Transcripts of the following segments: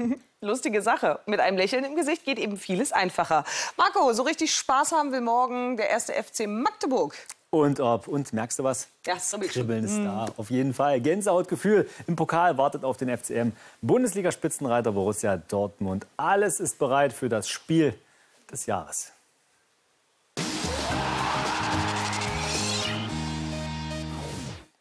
Lustige Sache. Mit einem Lächeln im Gesicht geht eben vieles einfacher. Marco, so richtig Spaß haben will morgen der erste FC Magdeburg. Und ob, und merkst du was? Ja, so Kribbeln ist da, auf jeden Fall. Gänsehautgefühl im Pokal wartet auf den FCM. Bundesliga-Spitzenreiter Borussia Dortmund. Alles ist bereit für das Spiel des Jahres.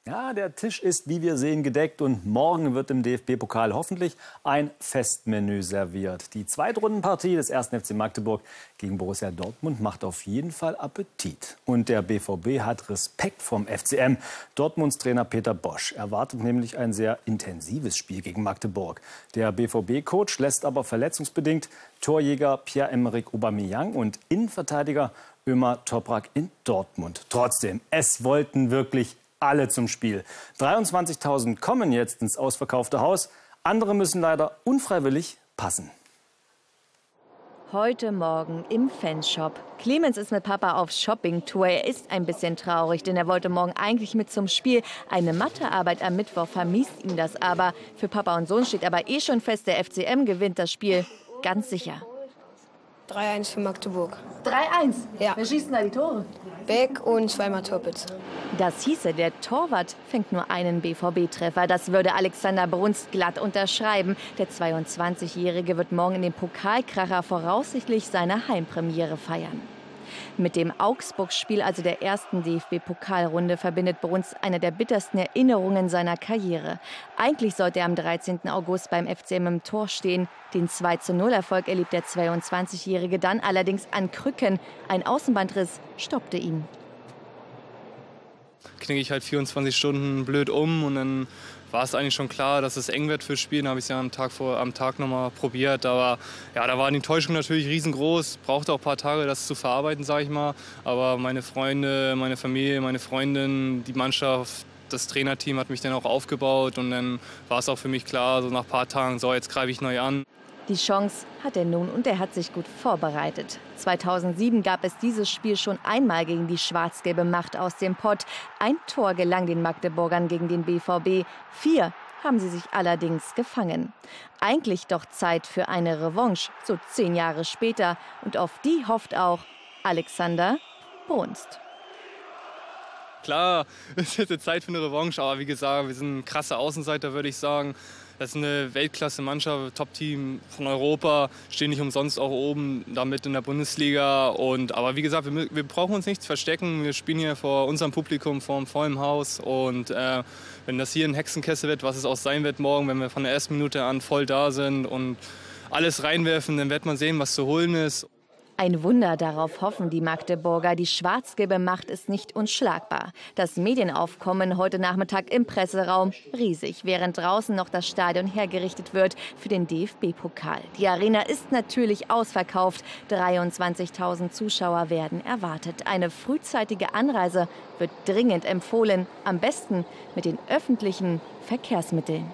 Ja, der Tisch ist, wie wir sehen, gedeckt und morgen wird im DFB-Pokal hoffentlich ein Festmenü serviert. Die Zweitrundenpartie des 1. FC Magdeburg gegen Borussia Dortmund macht auf jeden Fall Appetit. Und der BVB hat Respekt vom FCM. Dortmunds Trainer Peter Bosch erwartet nämlich ein sehr intensives Spiel gegen Magdeburg. Der BVB-Coach lässt aber verletzungsbedingt Torjäger Pierre-Emerick Aubameyang und Innenverteidiger Ömer Toprak in Dortmund. Trotzdem, es wollten wirklich alle zum Spiel. 23.000 kommen jetzt ins ausverkaufte Haus. Andere müssen leider unfreiwillig passen. Heute Morgen im Fanshop. Clemens ist mit Papa auf Shoppingtour. Er ist ein bisschen traurig, denn er wollte morgen eigentlich mit zum Spiel. Eine Mathearbeit am Mittwoch vermisst ihm das aber. Für Papa und Sohn steht aber eh schon fest, der FCM gewinnt das Spiel. Ganz sicher. 3-1 für Magdeburg. 3-1? Ja. Wer schießt denn da die Tore? Beck und zweimal Torpitz. Das hieße, der Torwart fängt nur einen BVB-Treffer. Das würde Alexander Brunst glatt unterschreiben. Der 22-Jährige wird morgen in dem Pokalkracher voraussichtlich seine Heimpremiere feiern. Mit dem Augsburg-Spiel, also der ersten DFB-Pokalrunde, verbindet Bruns eine der bittersten Erinnerungen seiner Karriere. Eigentlich sollte er am 13. August beim FCM im Tor stehen. Den 2-0-Erfolg erlebt der 22-Jährige dann allerdings an Krücken. Ein Außenbandriss stoppte ihn. Knicke ich halt 24 Stunden blöd um und dann war es eigentlich schon klar, dass es eng wird fürs Spiel. Dann habe ich es ja am Tag, vor, am Tag nochmal probiert. Aber ja, da war die Enttäuschung natürlich riesengroß. Brauchte auch ein paar Tage, das zu verarbeiten, sage ich mal. Aber meine Freunde, meine Familie, meine Freundin, die Mannschaft, das Trainerteam hat mich dann auch aufgebaut. Und dann war es auch für mich klar, so nach ein paar Tagen, so jetzt greife ich neu an. Die Chance hat er nun und er hat sich gut vorbereitet. 2007 gab es dieses Spiel schon einmal gegen die schwarz-gelbe Macht aus dem Pott. Ein Tor gelang den Magdeburgern gegen den BVB. Vier haben sie sich allerdings gefangen. Eigentlich doch Zeit für eine Revanche, so zehn Jahre später. Und auf die hofft auch Alexander Brunst. Klar, es ist jetzt Zeit für eine Revanche, aber wie gesagt, wir sind ein krasser Außenseiter, würde ich sagen. Das ist eine Weltklasse-Mannschaft, Top-Team von Europa, stehen nicht umsonst auch oben damit in der Bundesliga. Und, aber wie gesagt, wir, wir brauchen uns nichts verstecken. Wir spielen hier vor unserem Publikum, vor einem vollen Haus. Und äh, wenn das hier ein Hexenkessel wird, was es auch sein wird morgen, wenn wir von der ersten Minute an voll da sind und alles reinwerfen, dann wird man sehen, was zu holen ist. Ein Wunder, darauf hoffen die Magdeburger. Die schwarz-gelbe Macht ist nicht unschlagbar. Das Medienaufkommen heute Nachmittag im Presseraum riesig, während draußen noch das Stadion hergerichtet wird für den DFB-Pokal. Die Arena ist natürlich ausverkauft. 23.000 Zuschauer werden erwartet. Eine frühzeitige Anreise wird dringend empfohlen, am besten mit den öffentlichen Verkehrsmitteln.